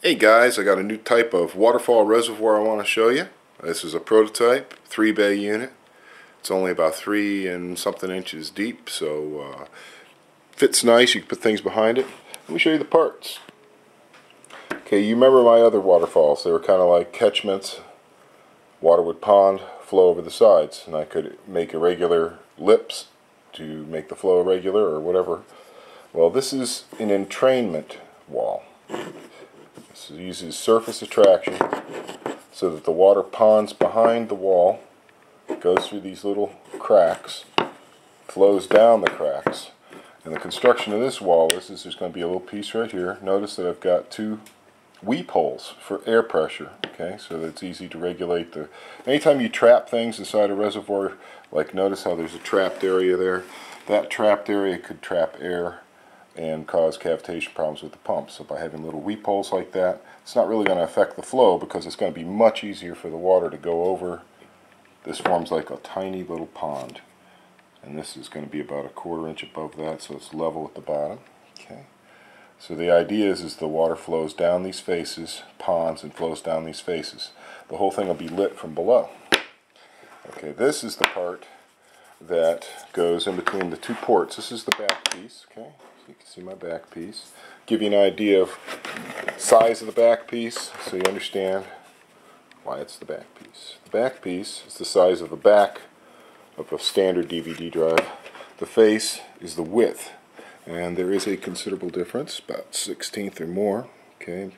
Hey guys, I got a new type of waterfall reservoir I want to show you. This is a prototype, three bay unit. It's only about three and something inches deep, so uh, fits nice. You can put things behind it. Let me show you the parts. Okay, you remember my other waterfalls. They were kind of like catchments. Water would pond, flow over the sides, and I could make irregular lips to make the flow irregular or whatever. Well, this is an entrainment wall. This uses surface attraction so that the water ponds behind the wall, goes through these little cracks, flows down the cracks. And the construction of this wall is, is there's going to be a little piece right here. Notice that I've got two weep holes for air pressure, okay, so that it's easy to regulate the... Anytime you trap things inside a reservoir, like notice how there's a trapped area there, that trapped area could trap air and cause cavitation problems with the pump. So by having little weep holes like that, it's not really going to affect the flow because it's going to be much easier for the water to go over. This forms like a tiny little pond. And this is going to be about a quarter inch above that, so it's level at the bottom. Okay. So the idea is, is the water flows down these faces, ponds, and flows down these faces. The whole thing will be lit from below. Okay, this is the part that goes in between the two ports. This is the back piece, okay? You can see my back piece. Give you an idea of size of the back piece so you understand why it's the back piece. The back piece is the size of the back of a standard DVD drive. The face is the width and there is a considerable difference, about 16th or more. Okay.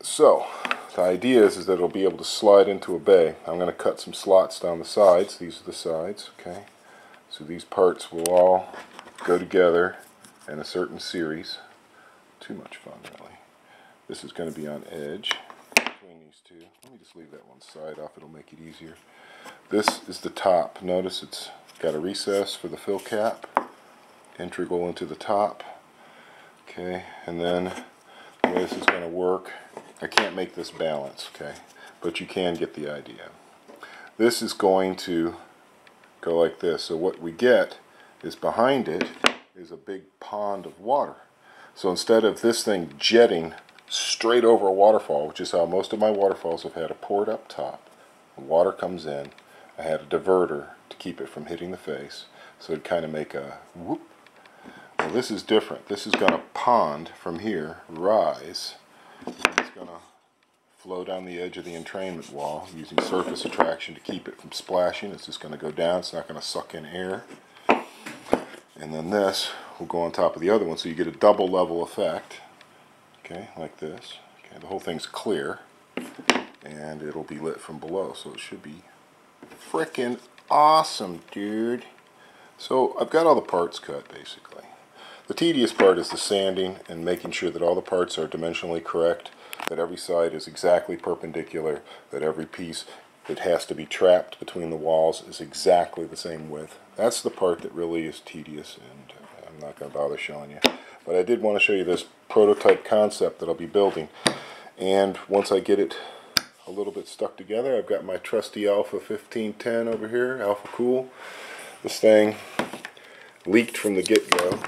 So the idea is, is that it'll be able to slide into a bay. I'm going to cut some slots down the sides. These are the sides. Okay. So these parts will all go together in a certain series. Too much fun, really. This is going to be on edge between these two. Let me just leave that one side off. It'll make it easier. This is the top. Notice it's got a recess for the fill cap. Integral into the top. Okay, and then the way this is going to work, I can't make this balance, okay, but you can get the idea. This is going to go like this. So what we get is behind it is a big pond of water. So instead of this thing jetting straight over a waterfall, which is how most of my waterfalls have had a port up top, water comes in, I had a diverter to keep it from hitting the face, so it'd kind of make a whoop. Well, this is different. This is going to pond from here, rise, it's going to flow down the edge of the entrainment wall using surface attraction to keep it from splashing. It's just going to go down. It's not going to suck in air and then this will go on top of the other one so you get a double level effect. Okay like this. Okay the whole thing's clear. And it'll be lit from below so it should be freaking awesome dude. So I've got all the parts cut basically. The tedious part is the sanding and making sure that all the parts are dimensionally correct that every side is exactly perpendicular that every piece that has to be trapped between the walls is exactly the same width. That's the part that really is tedious and I'm not going to bother showing you. But I did want to show you this prototype concept that I'll be building. And once I get it a little bit stuck together, I've got my trusty Alpha 1510 over here, Alphacool. This thing leaked from the get-go,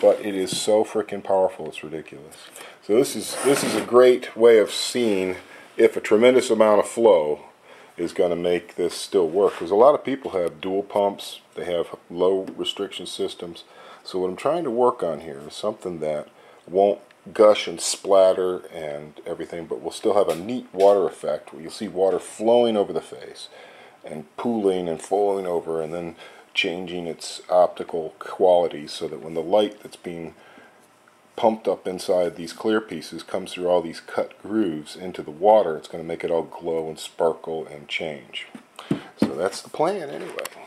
but it is so freaking powerful, it's ridiculous. So this is, this is a great way of seeing if a tremendous amount of flow is going to make this still work because a lot of people have dual pumps they have low restriction systems. So what I'm trying to work on here is something that won't gush and splatter and everything but will still have a neat water effect where you'll see water flowing over the face and pooling and flowing over and then changing its optical quality so that when the light that's being pumped up inside these clear pieces comes through all these cut grooves into the water. It's going to make it all glow and sparkle and change. So that's the plan anyway.